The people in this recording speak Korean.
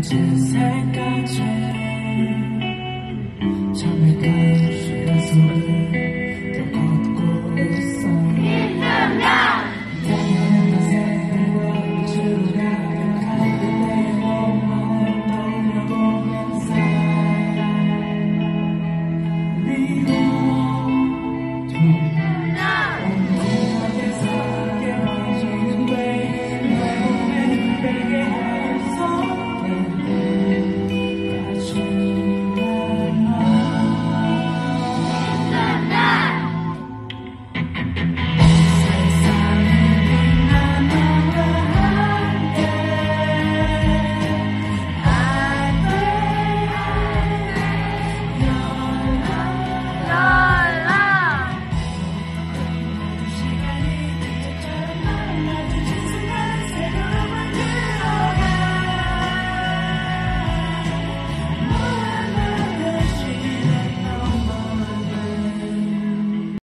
어제 살까 좀